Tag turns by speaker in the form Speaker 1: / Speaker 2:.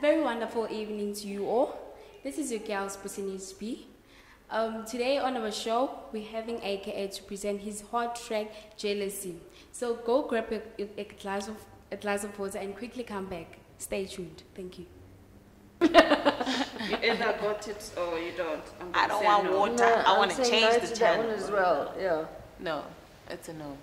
Speaker 1: Very wonderful evening to you all. This is your girl Spasinis B. Um, today on our show, we're having AKA to present his hot track Jealousy. So go grab a, a, glass of a glass of water and quickly come back. Stay tuned. Thank you.
Speaker 2: You either got it or you don't.
Speaker 3: I don't want
Speaker 2: no.
Speaker 3: water.
Speaker 4: No,
Speaker 3: I want to change the
Speaker 4: channel. that one as well. Yeah.
Speaker 3: No, it's a no.